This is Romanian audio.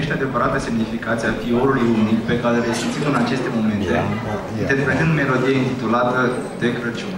Este adevărată semnificația fiorului unic pe care le simțim în aceste momente, da, da, interpretând melodia intitulată De Crăciun.